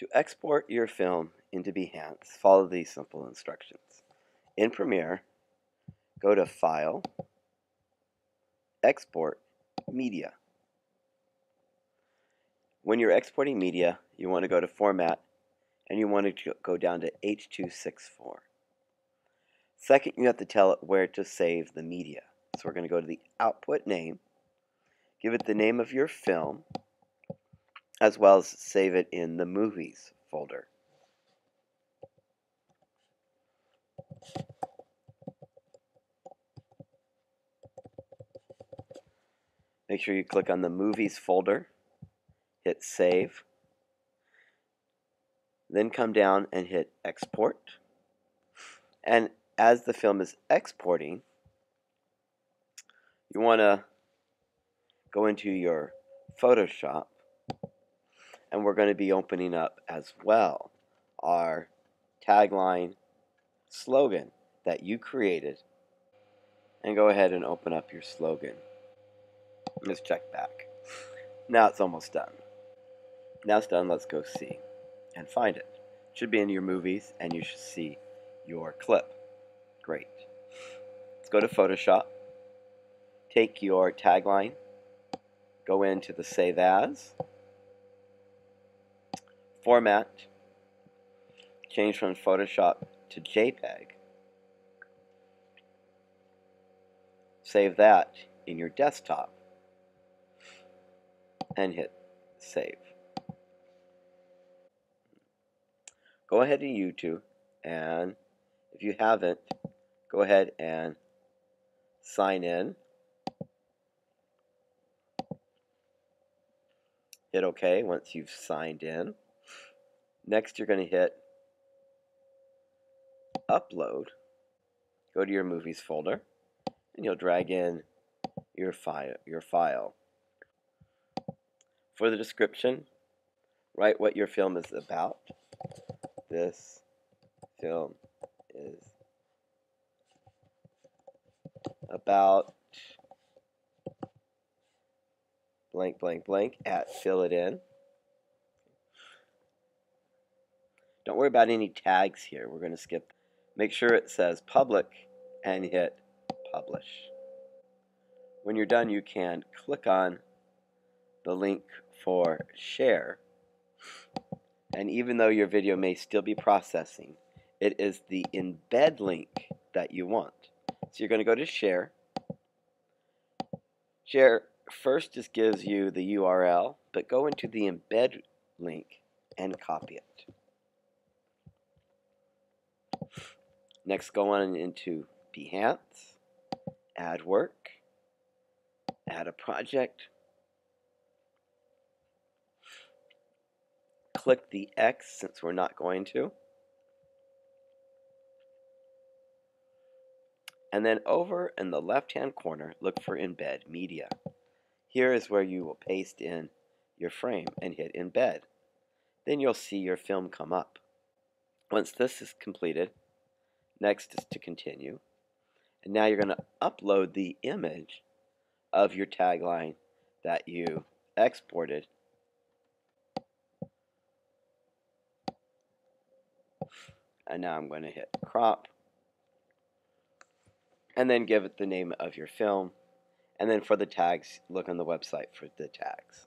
To export your film into Behance, follow these simple instructions. In Premiere, go to File, Export, Media. When you're exporting media, you want to go to Format, and you want to go down to H.264. Second, you have to tell it where to save the media. So we're going to go to the output name, give it the name of your film, as well as save it in the movies folder. Make sure you click on the movies folder, hit save, then come down and hit export. And as the film is exporting, you want to go into your Photoshop and we're going to be opening up as well our tagline slogan that you created and go ahead and open up your slogan. Let's check back. Now it's almost done. Now it's done, let's go see and find it. it should be in your movies and you should see your clip. Great. Let's go to Photoshop. Take your tagline, go into the Save As, Format, change from Photoshop to JPEG. Save that in your desktop and hit Save. Go ahead to YouTube and if you haven't, go ahead and sign in. Hit OK once you've signed in. Next, you're going to hit Upload. Go to your Movies folder, and you'll drag in your file. Your file. For the description, write what your film is about. This film is about blank, blank, blank at fill it in. Don't worry about any tags here. We're going to skip. Make sure it says public and hit publish. When you're done, you can click on the link for share. And even though your video may still be processing, it is the embed link that you want. So you're going to go to share. Share first just gives you the URL, but go into the embed link and copy it. Next, go on into Behance, add work, add a project, click the X since we're not going to. And then over in the left hand corner, look for Embed Media. Here is where you will paste in your frame and hit Embed. Then you'll see your film come up. Once this is completed, next is to continue. And now you're going to upload the image of your tagline that you exported. And now I'm going to hit crop and then give it the name of your film. And then for the tags, look on the website for the tags.